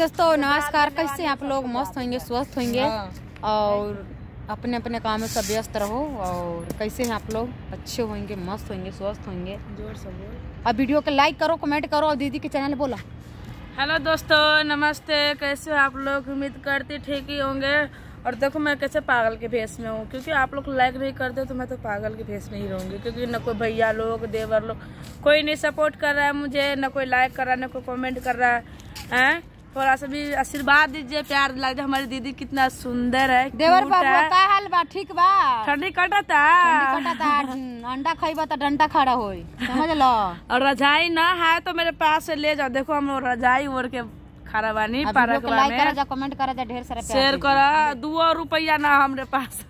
दोस्तों नमस्कार कैसे आप लोग? मस्त होंगे स्वस्थ होंगे। और अपने अपने काम में सब व्यस्त रहो और कैसे हैं आप लोग? अच्छे होंगे मस्त होंगे स्वस्थ होंगे। ज़ोर से बोल। अब वीडियो को लाइक करो कमेंट करो और दीदी के चैनल बोला। हेलो दोस्तों नमस्ते। कैसे आप लोग? उम्मीद करती ठीक ही होंगे। और देखो मैं कैसे पागल के भेस में हूँ। क्योंकि आप लोग लाइक नहीं करते तो मैं तो पागल के भेस में ही रहूँगी। क्योंकि न कोई भैया लोग देवर लोग कोई नहीं सपोर्ट कर रहा है मुझे न कोई लाइक कर रहा है न कोई कमेंट कर रहा है। हैं? थोड़ा सा भी आशीर्वाद दीजिए प्यार दीजिए हमारी दीदी कितना सुंदर है देवर बाबू हाल बा ठीक बा? ठंडी कटा था ठंडी कटा ता, अंडा खाइबा तो डंडा खड़ा होई समझ लो और रजाई ना है तो मेरे पास से ले जाओ। देखो हम रजाई ओढ़ के खड़ा बानी जा कमेंट करा जा ढेर सारा शेयर करा दो रुपया ना हमरे पास।